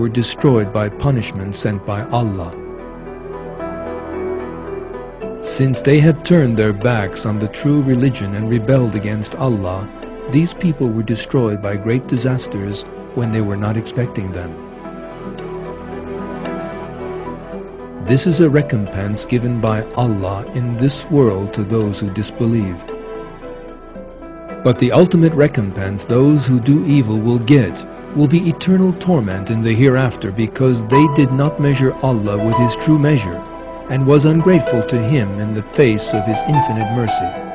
were destroyed by punishment sent by Allah. Since they have turned their backs on the true religion and rebelled against Allah, these people were destroyed by great disasters when they were not expecting them. This is a recompense given by Allah in this world to those who disbelieve. But the ultimate recompense those who do evil will get will be eternal torment in the hereafter because they did not measure Allah with His true measure and was ungrateful to Him in the face of His infinite mercy.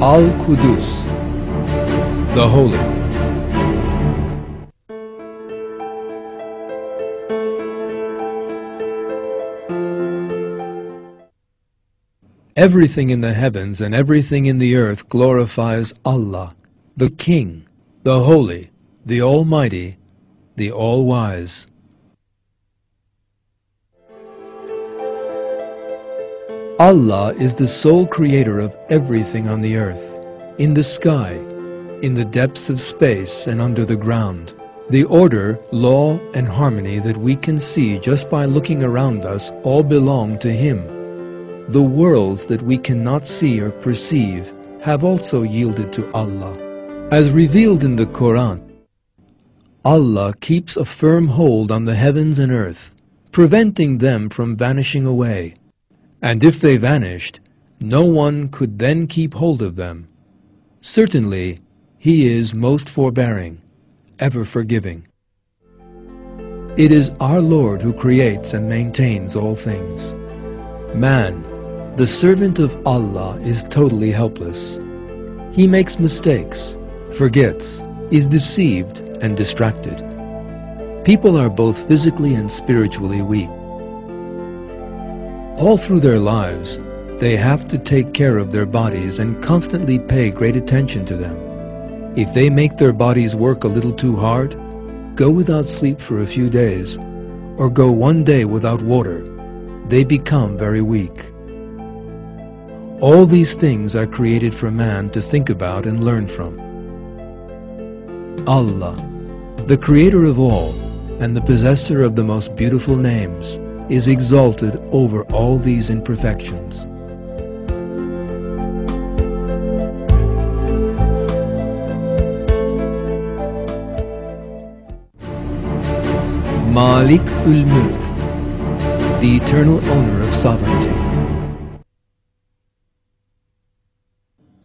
Al-Qudus, the Holy. Everything in the heavens and everything in the earth glorifies Allah, the King, the Holy, the Almighty, the All-Wise. Allah is the sole creator of everything on the earth, in the sky, in the depths of space and under the ground. The order, law, and harmony that we can see just by looking around us all belong to Him. The worlds that we cannot see or perceive have also yielded to Allah. As revealed in the Quran, Allah keeps a firm hold on the heavens and earth, preventing them from vanishing away. And if they vanished, no one could then keep hold of them. Certainly, He is most forbearing, ever forgiving. It is our Lord who creates and maintains all things. Man, the servant of Allah, is totally helpless. He makes mistakes, forgets, is deceived and distracted. People are both physically and spiritually weak. All through their lives, they have to take care of their bodies and constantly pay great attention to them. If they make their bodies work a little too hard, go without sleep for a few days, or go one day without water, they become very weak. All these things are created for man to think about and learn from. Allah, the creator of all, and the possessor of the most beautiful names, is exalted over all these imperfections. Malik ul Mulk, the eternal owner of sovereignty.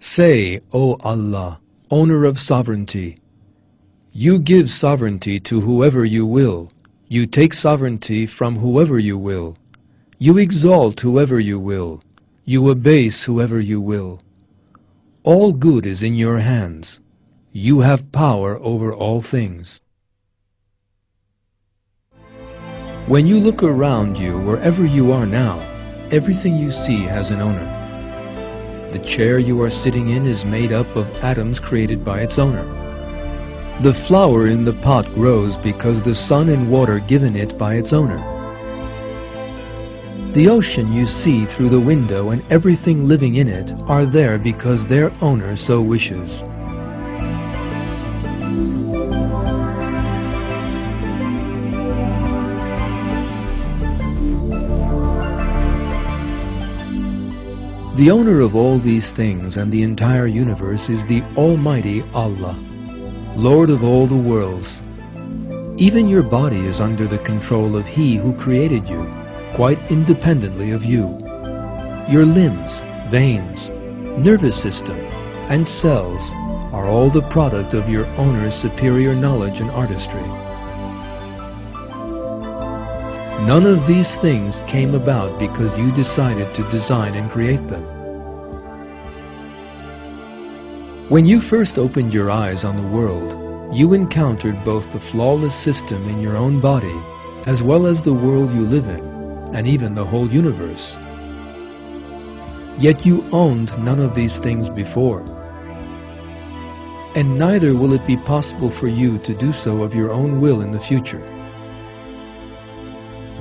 Say, O Allah, owner of sovereignty, you give sovereignty to whoever you will, you take sovereignty from whoever you will. You exalt whoever you will. You abase whoever you will. All good is in your hands. You have power over all things. When you look around you, wherever you are now, everything you see has an owner. The chair you are sitting in is made up of atoms created by its owner. The flower in the pot grows because the sun and water given it by its owner. The ocean you see through the window and everything living in it are there because their owner so wishes. The owner of all these things and the entire universe is the Almighty Allah. Lord of all the worlds. Even your body is under the control of He who created you, quite independently of you. Your limbs, veins, nervous system, and cells are all the product of your owner's superior knowledge and artistry. None of these things came about because you decided to design and create them. When you first opened your eyes on the world, you encountered both the flawless system in your own body as well as the world you live in, and even the whole universe. Yet you owned none of these things before. and neither will it be possible for you to do so of your own will in the future.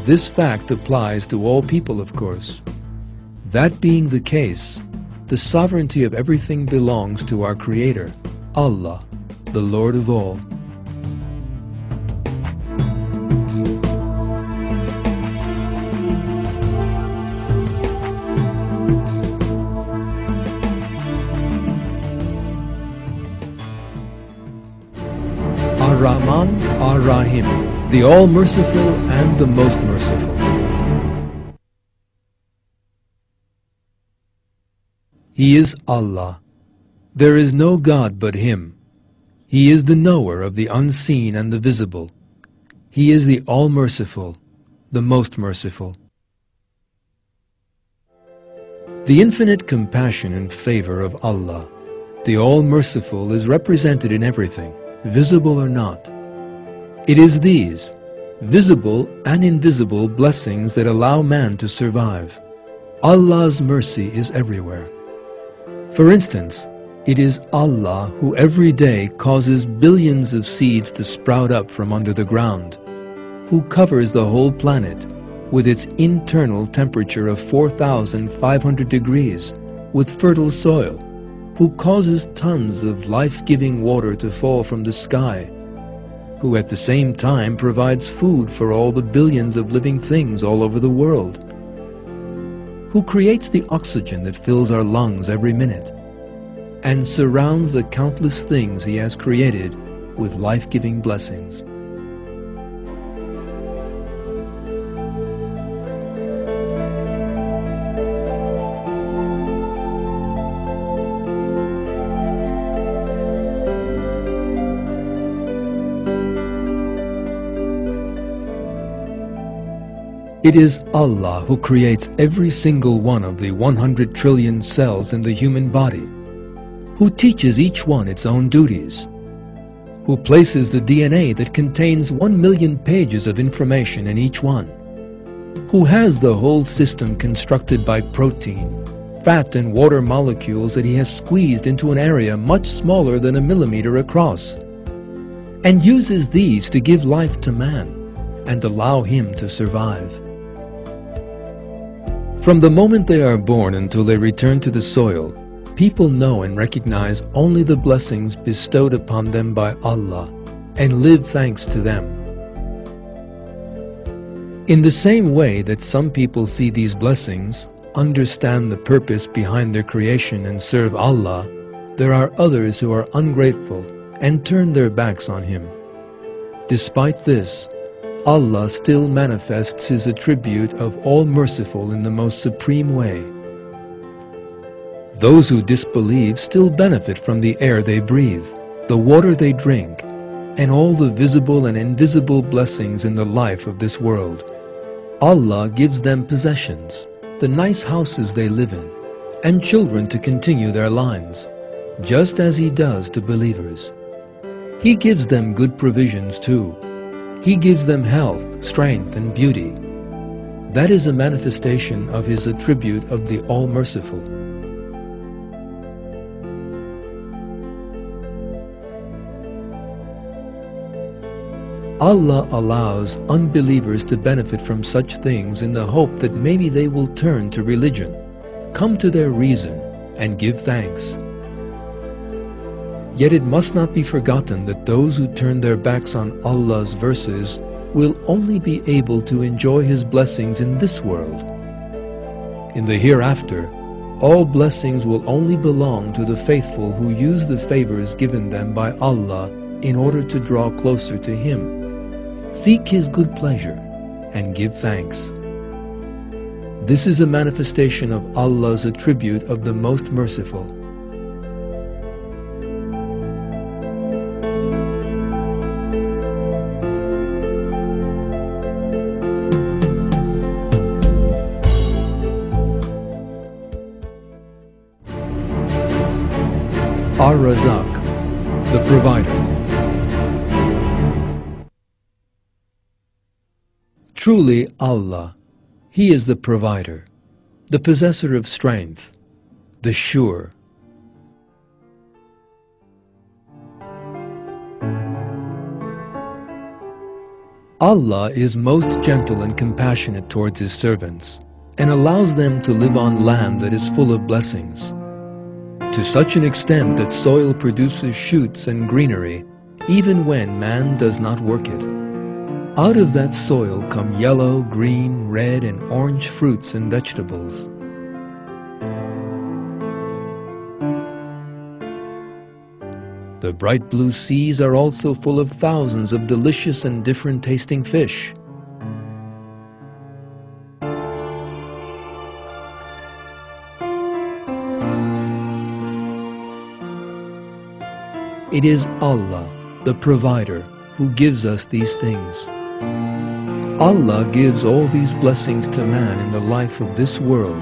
This fact applies to all people, of course. That being the case, the sovereignty of everything belongs to our Creator, Allah, the Lord of all. Ar-Rahman, Ar-Rahim, the All-Merciful and the Most Merciful. He is Allah. There is no God but Him. He is the knower of the unseen and the visible. He is the All-Merciful, the Most Merciful. The infinite compassion and favor of Allah, the All-Merciful, is represented in everything visible or not. It is these, visible and invisible blessings that allow man to survive. Allah's mercy is everywhere. For instance, it is Allah who every day causes billions of seeds to sprout up from under the ground, who covers the whole planet with its internal temperature of 4,500 degrees with fertile soil, who causes tons of life-giving water to fall from the sky, who at the same time provides food for all the billions of living things all over the world, who creates the oxygen that fills our lungs every minute, and surrounds the countless things he has created with life-giving blessings. It is Allah who creates every single one of the 100 trillion cells in the human body, who teaches each one its own duties, who places the DNA that contains 1 million pages of information in each one, who has the whole system constructed by protein, fat and water molecules that he has squeezed into an area much smaller than a millimeter across, and uses these to give life to man and allow him to survive. From the moment they are born until they return to the soil, people know and recognize only the blessings bestowed upon them by Allah and live thanks to them. In the same way that some people see these blessings, understand the purpose behind their creation and serve Allah, there are others who are ungrateful and turn their backs on Him. Despite this, Allah still manifests His attribute of all-merciful in the most supreme way. Those who disbelieve still benefit from the air they breathe, the water they drink, and all the visible and invisible blessings in the life of this world. Allah gives them possessions, the nice houses they live in, and children to continue their lines, just as He does to believers. He gives them good provisions too, he gives them health, strength, and beauty. That is a manifestation of His attribute of the All-Merciful. Allah allows unbelievers to benefit from such things in the hope that maybe they will turn to religion, come to their reason, and give thanks. Yet it must not be forgotten that those who turn their backs on Allah's verses will only be able to enjoy His blessings in this world. In the hereafter, all blessings will only belong to the faithful who use the favors given them by Allah in order to draw closer to Him. Seek His good pleasure and give thanks. This is a manifestation of Allah's attribute of the Most Merciful. Ar-Razzaq, the provider. Truly Allah, He is the provider, the possessor of strength, the sure. Allah is most gentle and compassionate towards His servants and allows them to live on land that is full of blessings. To such an extent that soil produces shoots and greenery even when man does not work it. Out of that soil come yellow, green, red, and orange fruits and vegetables. The bright blue seas are also full of thousands of delicious and different tasting fish. It is Allah, the provider, who gives us these things. Allah gives all these blessings to man in the life of this world